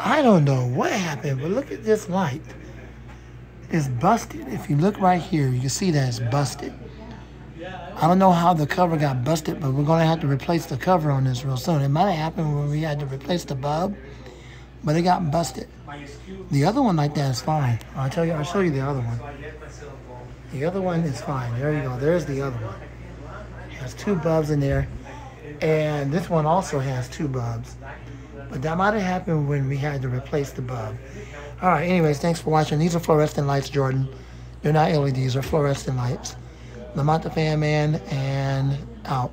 I don't know what happened, but look at this light. It's busted. If you look right here, you can see that it's busted. I don't know how the cover got busted, but we're going to have to replace the cover on this real soon. It might have happened when we had to replace the bulb, but it got busted. The other one like that is fine. I'll tell you, I'll show you the other one. The other one is fine. There you go. There's the other one. It has two bulbs in there. And this one also has two bulbs. But that might have happened when we had to replace the bulb. All right, anyways, thanks for watching. These are fluorescent lights, Jordan. They're not LEDs, they're fluorescent lights. Lemont the Fan Man, and out.